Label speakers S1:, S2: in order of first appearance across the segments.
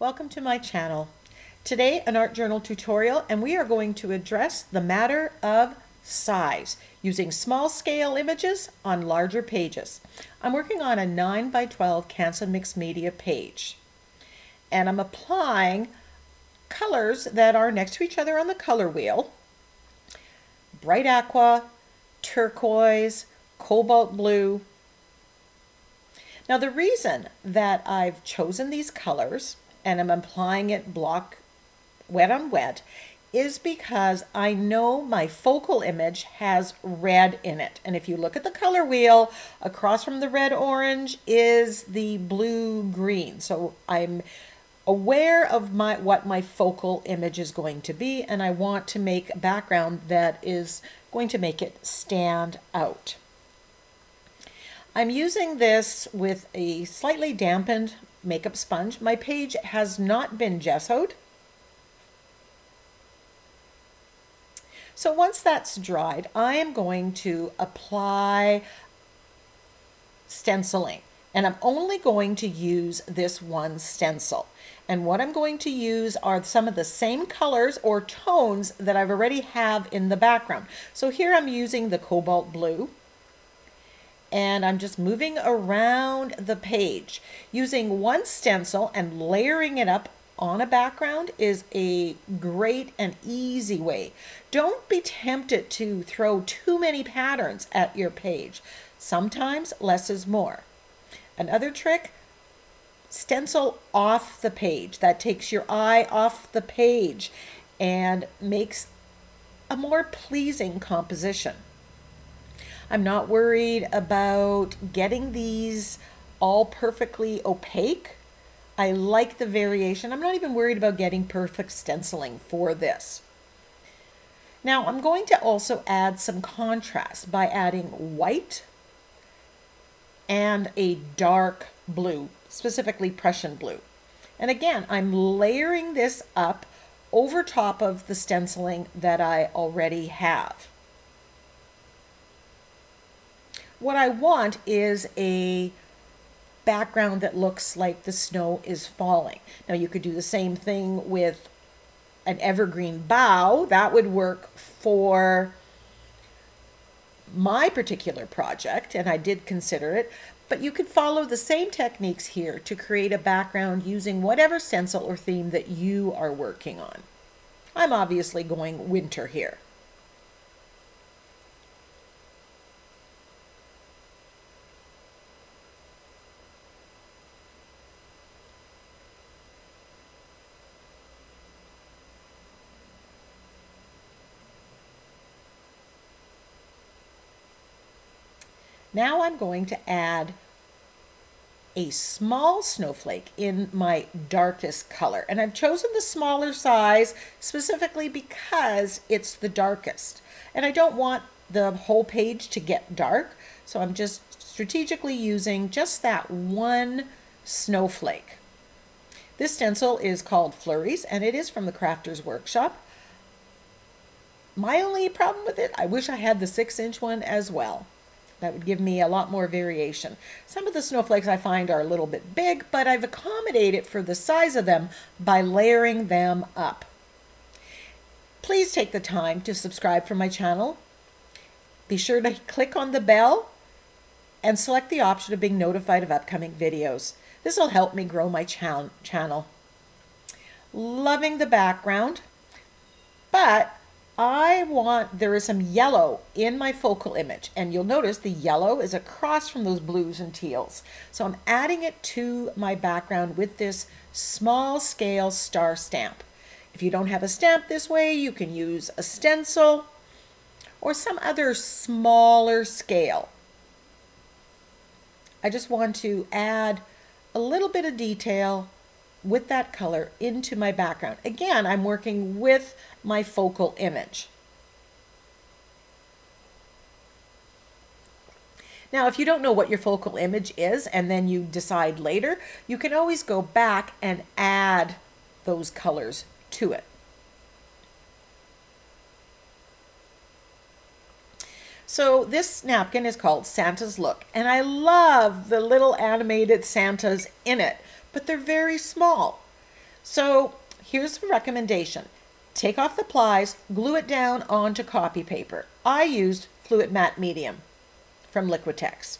S1: Welcome to my channel. Today an art journal tutorial and we are going to address the matter of size using small scale images on larger pages. I'm working on a 9 by 12 Canson mixed media page and I'm applying colors that are next to each other on the color wheel. Bright aqua, turquoise, cobalt blue. Now the reason that I've chosen these colors and I'm applying it block wet on wet is because I know my focal image has red in it. And if you look at the color wheel, across from the red orange is the blue green. So I'm aware of my what my focal image is going to be and I want to make a background that is going to make it stand out. I'm using this with a slightly dampened makeup sponge. My page has not been gessoed. So once that's dried, I am going to apply stenciling. And I'm only going to use this one stencil. And what I'm going to use are some of the same colors or tones that I've already have in the background. So here I'm using the cobalt blue and I'm just moving around the page. Using one stencil and layering it up on a background is a great and easy way. Don't be tempted to throw too many patterns at your page. Sometimes less is more. Another trick, stencil off the page. That takes your eye off the page and makes a more pleasing composition. I'm not worried about getting these all perfectly opaque. I like the variation. I'm not even worried about getting perfect stenciling for this. Now I'm going to also add some contrast by adding white and a dark blue, specifically Prussian blue. And again, I'm layering this up over top of the stenciling that I already have. What I want is a background that looks like the snow is falling. Now you could do the same thing with an evergreen bough. That would work for my particular project, and I did consider it, but you could follow the same techniques here to create a background using whatever stencil or theme that you are working on. I'm obviously going winter here. Now I'm going to add a small snowflake in my darkest color. And I've chosen the smaller size specifically because it's the darkest. And I don't want the whole page to get dark. So I'm just strategically using just that one snowflake. This stencil is called Flurries and it is from the Crafter's Workshop. My only problem with it, I wish I had the six inch one as well. That would give me a lot more variation. Some of the snowflakes I find are a little bit big, but I've accommodated for the size of them by layering them up. Please take the time to subscribe for my channel. Be sure to click on the bell and select the option of being notified of upcoming videos. This will help me grow my channel. Loving the background, but I want, there is some yellow in my focal image and you'll notice the yellow is across from those blues and teals. So I'm adding it to my background with this small scale star stamp. If you don't have a stamp this way, you can use a stencil or some other smaller scale. I just want to add a little bit of detail with that color into my background. Again, I'm working with my focal image. Now, if you don't know what your focal image is and then you decide later, you can always go back and add those colors to it. So this napkin is called Santa's Look, and I love the little animated Santas in it but they're very small. So here's the recommendation. Take off the plies, glue it down onto copy paper. I used Fluid Matte Medium from Liquitex.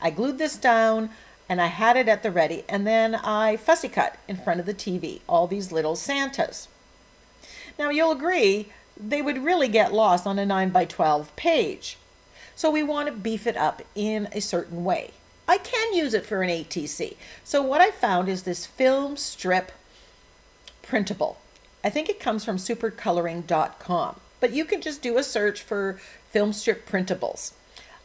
S1: I glued this down and I had it at the ready and then I fussy cut in front of the TV all these little Santas. Now you'll agree they would really get lost on a 9 by 12 page. So we want to beef it up in a certain way. I can use it for an ATC. So what I found is this film strip printable. I think it comes from supercoloring.com, but you can just do a search for film strip printables.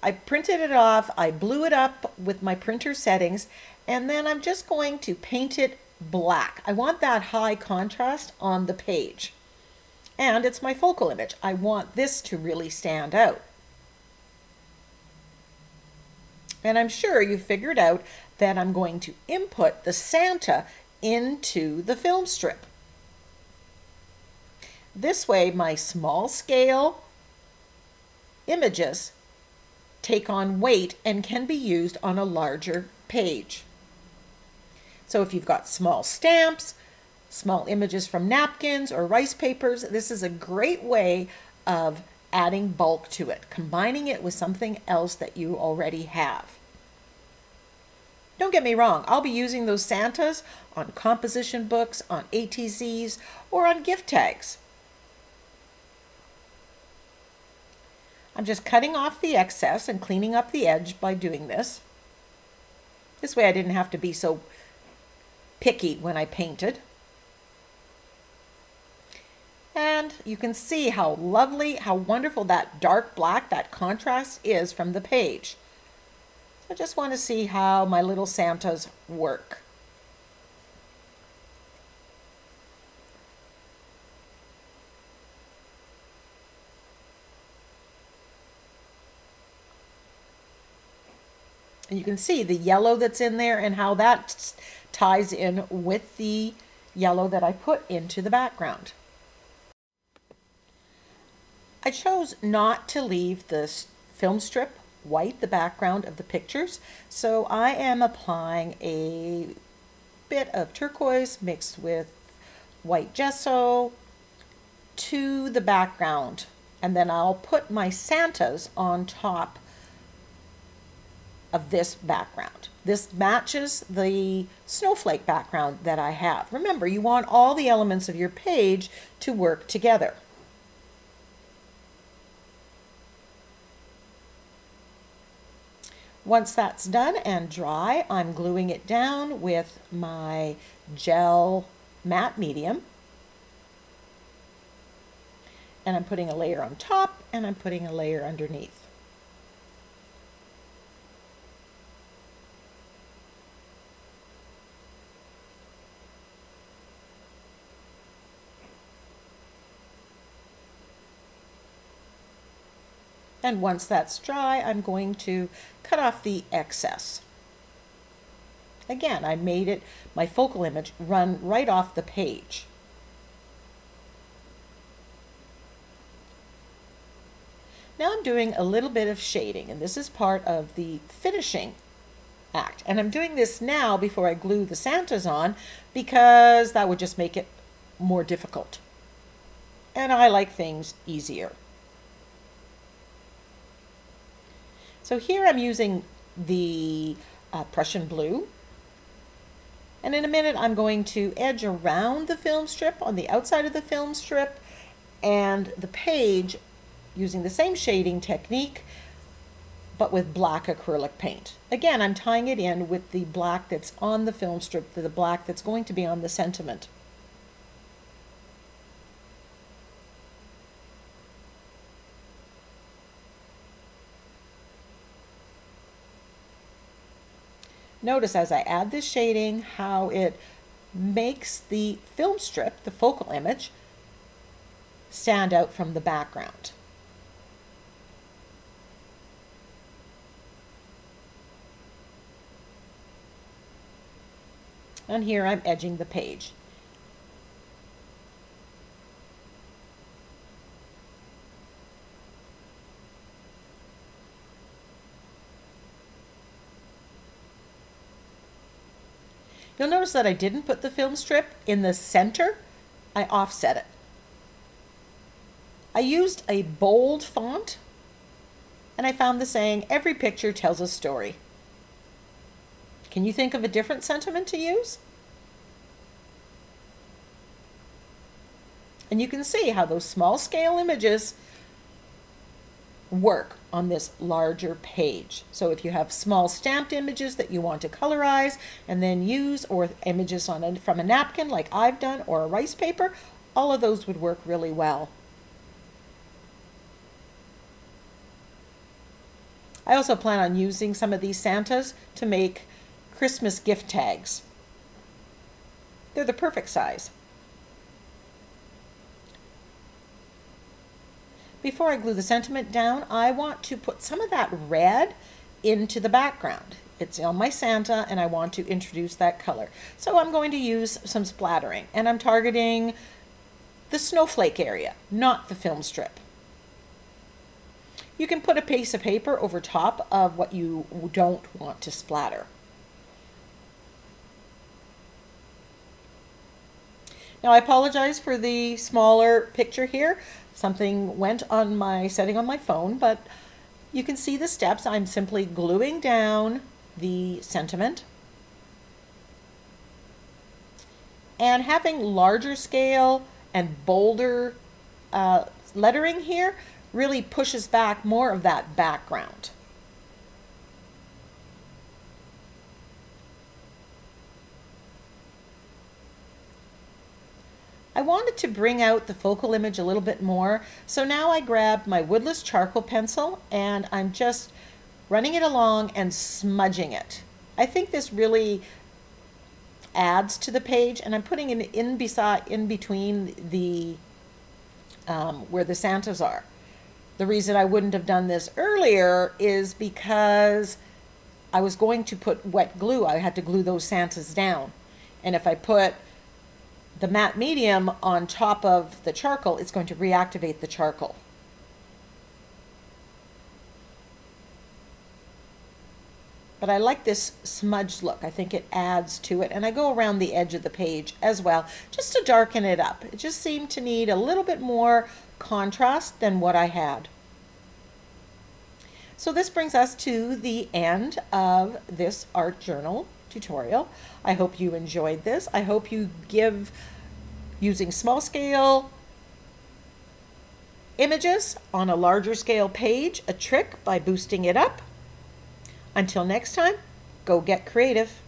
S1: I printed it off, I blew it up with my printer settings, and then I'm just going to paint it black. I want that high contrast on the page. And it's my focal image. I want this to really stand out. And I'm sure you figured out that I'm going to input the Santa into the film strip. This way my small scale images take on weight and can be used on a larger page. So if you've got small stamps, small images from napkins or rice papers, this is a great way of adding bulk to it, combining it with something else that you already have. Don't get me wrong, I'll be using those Santas on composition books, on ATCs, or on gift tags. I'm just cutting off the excess and cleaning up the edge by doing this. This way I didn't have to be so picky when I painted. You can see how lovely, how wonderful that dark black, that contrast is from the page. I just want to see how my little Santas work. And you can see the yellow that's in there and how that ties in with the yellow that I put into the background. I chose not to leave the film strip white, the background of the pictures, so I am applying a bit of turquoise mixed with white gesso to the background and then I'll put my Santas on top of this background. This matches the snowflake background that I have. Remember, you want all the elements of your page to work together. Once that's done and dry, I'm gluing it down with my gel matte medium. And I'm putting a layer on top and I'm putting a layer underneath. And once that's dry, I'm going to cut off the excess. Again, I made it, my focal image, run right off the page. Now I'm doing a little bit of shading, and this is part of the finishing act. And I'm doing this now before I glue the Santas on because that would just make it more difficult. And I like things easier. So here I'm using the uh, Prussian blue. And in a minute, I'm going to edge around the film strip on the outside of the film strip and the page using the same shading technique, but with black acrylic paint. Again, I'm tying it in with the black that's on the film strip, the black that's going to be on the sentiment. Notice as I add this shading how it makes the film strip, the focal image, stand out from the background. And here I'm edging the page. You'll notice that I didn't put the film strip in the center. I offset it. I used a bold font and I found the saying, every picture tells a story. Can you think of a different sentiment to use? And you can see how those small scale images work on this larger page. So if you have small stamped images that you want to colorize and then use or images on a, from a napkin like I've done or a rice paper, all of those would work really well. I also plan on using some of these Santas to make Christmas gift tags. They're the perfect size. Before I glue the sentiment down, I want to put some of that red into the background. It's on my Santa and I want to introduce that color. So I'm going to use some splattering and I'm targeting the snowflake area, not the film strip. You can put a piece of paper over top of what you don't want to splatter. Now I apologize for the smaller picture here. Something went on my setting on my phone, but you can see the steps. I'm simply gluing down the sentiment. And having larger scale and bolder uh, lettering here really pushes back more of that background. I wanted to bring out the focal image a little bit more, so now I grabbed my woodless charcoal pencil and I'm just running it along and smudging it. I think this really adds to the page and I'm putting it in beside in between the um, where the Santas are. The reason I wouldn't have done this earlier is because I was going to put wet glue. I had to glue those Santas down. And if I put the matte medium on top of the charcoal, is going to reactivate the charcoal. But I like this smudged look. I think it adds to it. And I go around the edge of the page as well, just to darken it up. It just seemed to need a little bit more contrast than what I had. So this brings us to the end of this art journal tutorial. I hope you enjoyed this. I hope you give using small scale images on a larger scale page a trick by boosting it up. Until next time, go get creative.